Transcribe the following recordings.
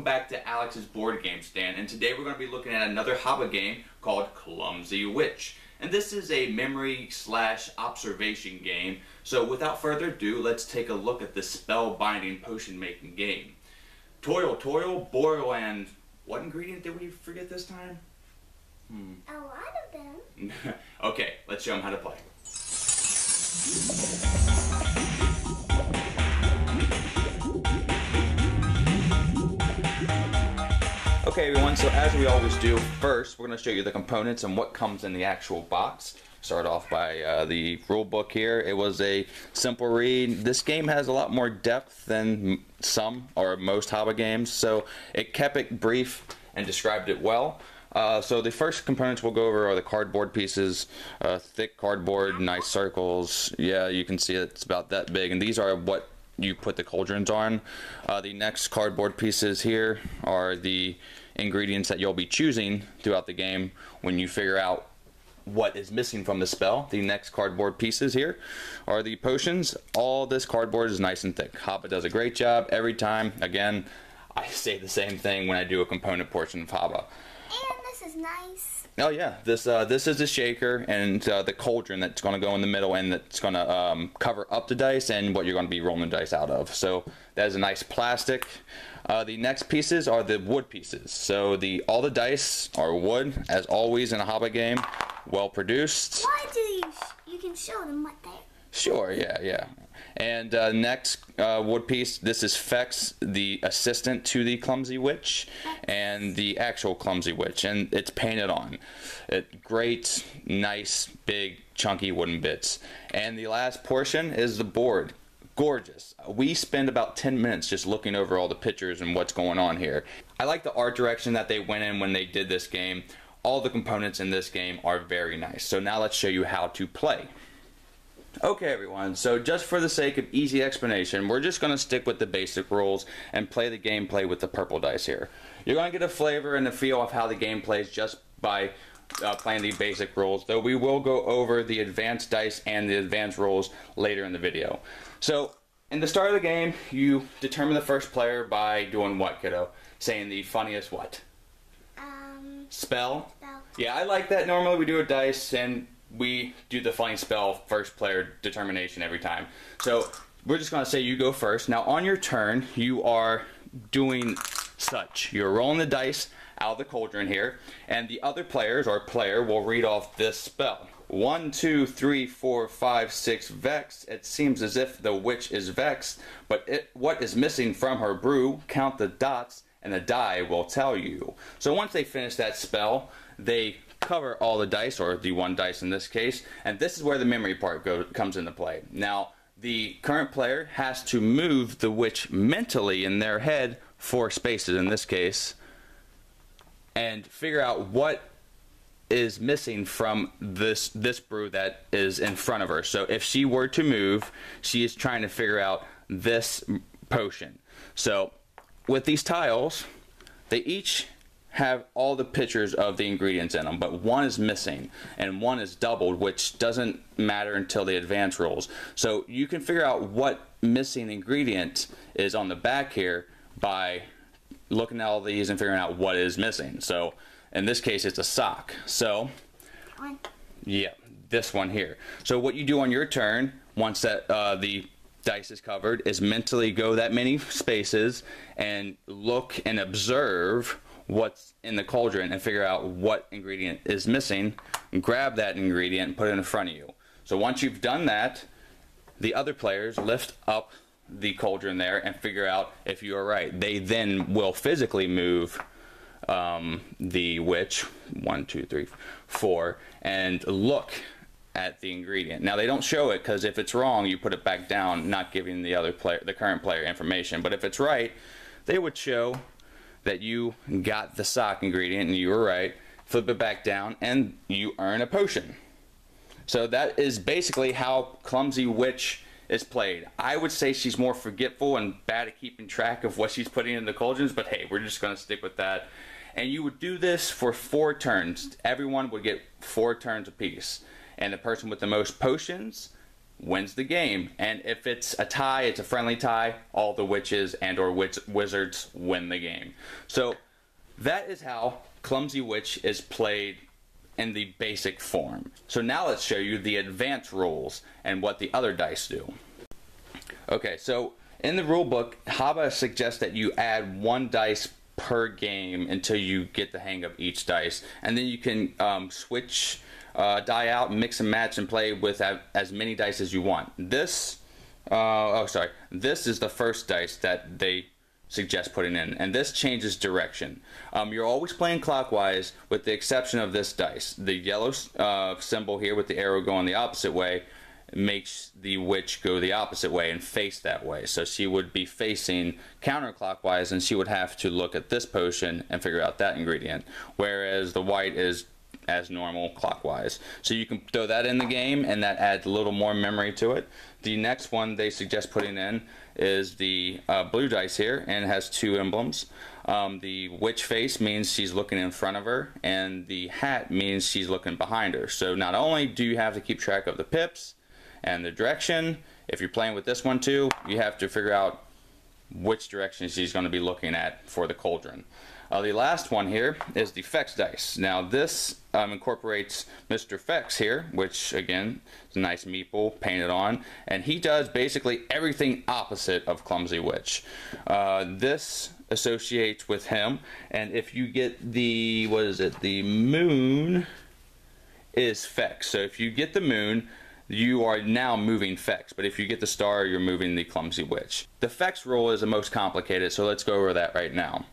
welcome back to Alex's Board Game Stand, and today we're going to be looking at another Haba game called Clumsy Witch. And this is a memory slash observation game, so without further ado, let's take a look at this spellbinding potion making game. Toil, toil, boil, and what ingredient did we forget this time? Hmm. A lot of them. okay, let's show them how to play. Okay everyone, so as we always do, first we're going to show you the components and what comes in the actual box. Start off by uh, the rule book here. It was a simple read. This game has a lot more depth than some or most Haba games, so it kept it brief and described it well. Uh, so the first components we'll go over are the cardboard pieces, uh, thick cardboard, nice circles. Yeah, you can see it's about that big, and these are what you put the cauldrons on. Uh, the next cardboard pieces here are the ingredients that you'll be choosing throughout the game when you figure out what is missing from the spell. The next cardboard pieces here are the potions. All this cardboard is nice and thick. Haba does a great job every time. Again, I say the same thing when I do a component portion of Haba. And this is nice. Oh yeah, this uh, this is the shaker and uh, the cauldron that's going to go in the middle and that's going to um, cover up the dice and what you're going to be rolling the dice out of. So that is a nice plastic. Uh, the next pieces are the wood pieces. So the all the dice are wood, as always in a Haba game, well produced. Why do you? You can show them what they. Sure. Yeah. Yeah. And uh, next uh, wood piece, this is Fex, the assistant to the Clumsy Witch, and the actual Clumsy Witch, and it's painted on. It, great, nice, big, chunky wooden bits. And the last portion is the board. Gorgeous. We spend about 10 minutes just looking over all the pictures and what's going on here. I like the art direction that they went in when they did this game. All the components in this game are very nice. So now let's show you how to play. Okay everyone, so just for the sake of easy explanation, we're just going to stick with the basic rules and play the gameplay with the purple dice here. You're going to get a flavor and a feel of how the game plays just by uh, playing the basic rules, though we will go over the advanced dice and the advanced rules later in the video. So, in the start of the game, you determine the first player by doing what, kiddo? Saying the funniest what? Um, spell? spell. Yeah, I like that. Normally we do a dice and we do the funny spell first player determination every time. So we're just going to say you go first. Now on your turn, you are doing such. You're rolling the dice out of the cauldron here, and the other players or player will read off this spell. One, two, three, four, five, six, vex. It seems as if the witch is vexed, but it, what is missing from her brew? Count the dots, and the die will tell you. So once they finish that spell, they cover all the dice, or the one dice in this case, and this is where the memory part go, comes into play. Now, the current player has to move the witch mentally in their head four spaces in this case, and figure out what is missing from this this brew that is in front of her. So if she were to move, she is trying to figure out this potion. So with these tiles, they each have all the pictures of the ingredients in them, but one is missing and one is doubled, which doesn't matter until the advanced rules. So you can figure out what missing ingredient is on the back here by looking at all these and figuring out what is missing. So in this case, it's a sock. So, yeah, this one here. So what you do on your turn, once that uh, the dice is covered, is mentally go that many spaces and look and observe what's in the cauldron and figure out what ingredient is missing, grab that ingredient and put it in front of you. So once you've done that, the other players lift up the cauldron there and figure out if you are right. They then will physically move um, the witch, one, two, three, four, and look at the ingredient. Now they don't show it because if it's wrong, you put it back down, not giving the other player, the current player, information. But if it's right, they would show that you got the sock ingredient and you were right, flip it back down, and you earn a potion. So that is basically how Clumsy Witch is played. I would say she's more forgetful and bad at keeping track of what she's putting in the cauldrons, but hey, we're just going to stick with that. And you would do this for four turns. Everyone would get four turns apiece. And the person with the most potions wins the game. And if it's a tie, it's a friendly tie, all the witches and or witch- wizards win the game. So that is how Clumsy Witch is played in the basic form. So now let's show you the advanced rules and what the other dice do. Okay, so in the rule book, Haba suggests that you add one dice per game until you get the hang of each dice, and then you can um, switch uh, die out, mix and match, and play with as many dice as you want. This, uh, oh sorry, this is the first dice that they suggest putting in, and this changes direction. Um, you're always playing clockwise, with the exception of this dice. The yellow uh, symbol here with the arrow going the opposite way makes the witch go the opposite way and face that way. So she would be facing counterclockwise and she would have to look at this potion and figure out that ingredient. Whereas the white is as normal clockwise. So you can throw that in the game and that adds a little more memory to it. The next one they suggest putting in is the uh, blue dice here and has two emblems. Um, the witch face means she's looking in front of her and the hat means she's looking behind her. So not only do you have to keep track of the pips, and the direction. If you're playing with this one too, you have to figure out which direction she's going to be looking at for the cauldron. Uh, the last one here is the Fex dice. Now this um, incorporates Mr. Fex here, which again is a nice meeple painted on, and he does basically everything opposite of Clumsy Witch. Uh, this associates with him, and if you get the, what is it, the moon is Fex. So if you get the moon, you are now moving Fex. But if you get the star, you're moving the Clumsy Witch. The Fex rule is the most complicated, so let's go over that right now.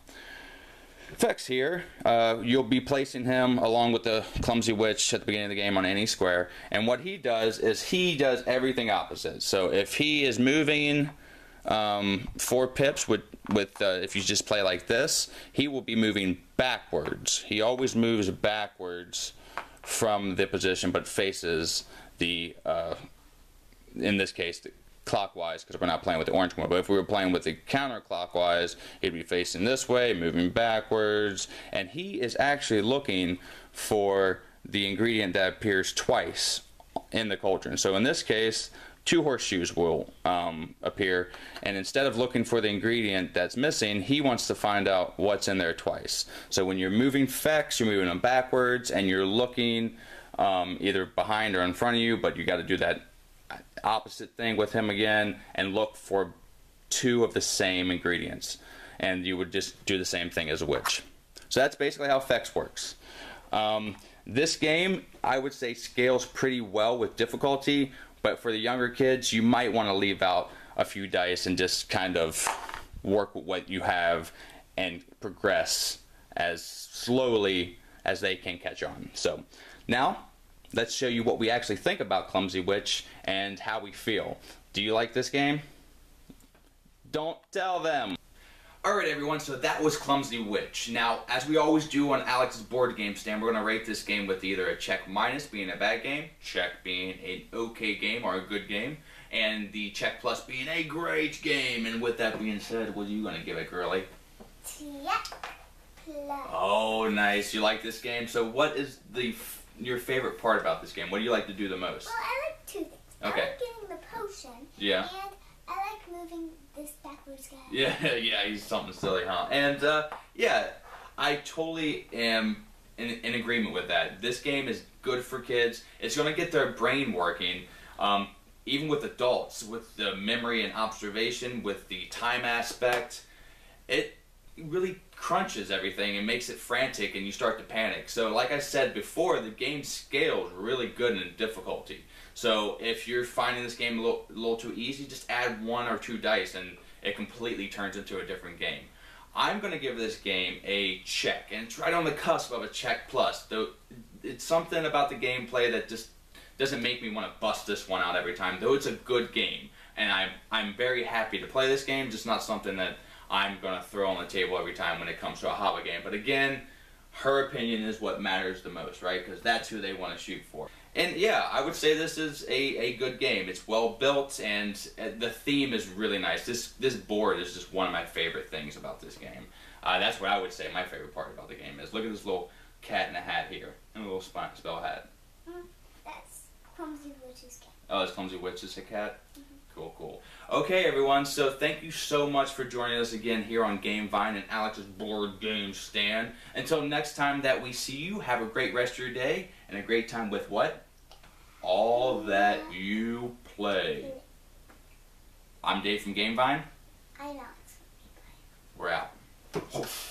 Fex here, uh, you'll be placing him along with the Clumsy Witch at the beginning of the game on any square. And what he does is he does everything opposite. So if he is moving um, four pips with, with uh, if you just play like this, he will be moving backwards. He always moves backwards from the position but faces the uh, in this case the clockwise because we're not playing with the orange one but if we were playing with the counterclockwise he'd be facing this way moving backwards and he is actually looking for the ingredient that appears twice in the cauldron. So in this case two horseshoes will um, appear and instead of looking for the ingredient that's missing he wants to find out what's in there twice. So when you're moving fex you're moving them backwards and you're looking um, either behind or in front of you, but you got to do that opposite thing with him again and look for two of the same ingredients. And you would just do the same thing as a witch. So that's basically how Fex works. Um, this game, I would say, scales pretty well with difficulty, but for the younger kids, you might want to leave out a few dice and just kind of work with what you have and progress as slowly as they can catch on. So now let's show you what we actually think about Clumsy Witch and how we feel. Do you like this game? Don't tell them. Alright everyone, so that was Clumsy Witch. Now, as we always do on Alex's board game stand, we're going to rate this game with either a check minus being a bad game, check being an okay game or a good game, and the check plus being a great game. And with that being said, what are you going to give it, girly? Check plus. Oh, nice. You like this game? So what is the your favorite part about this game? What do you like to do the most? Well, I like two things. Okay. I like getting the potion. Yeah. And I like moving this backwards guy. Yeah, yeah, he's something silly, huh? And uh, yeah, I totally am in, in agreement with that. This game is good for kids. It's going to get their brain working. Um, even with adults, with the memory and observation, with the time aspect, it really crunches everything and makes it frantic and you start to panic. So like I said before, the game scales really good in difficulty. So if you're finding this game a little, a little too easy, just add one or two dice and it completely turns into a different game. I'm going to give this game a check, and it's right on the cusp of a check plus. Though it's something about the gameplay that just doesn't make me want to bust this one out every time. Though it's a good game, and I'm I'm very happy to play this game. Just not something that I'm going to throw on the table every time when it comes to a Haba game. But again, her opinion is what matters the most, right? Because that's who they want to shoot for. And yeah, I would say this is a, a good game. It's well built and uh, the theme is really nice. This this board is just one of my favorite things about this game. Uh, that's what I would say my favorite part about the game is. Look at this little cat in a hat here and a little spell hat. Mm, that's Clumsy Witch's cat. Oh, it's Clumsy Witch is a cat? Cool, cool. Okay, everyone, so thank you so much for joining us again here on Game Vine and Alex's Board Game Stand. Until next time that we see you, have a great rest of your day and a great time with what? All that you play. I'm Dave from Game Vine. I know. We're out.